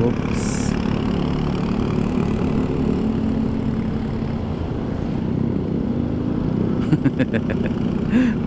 Whoops.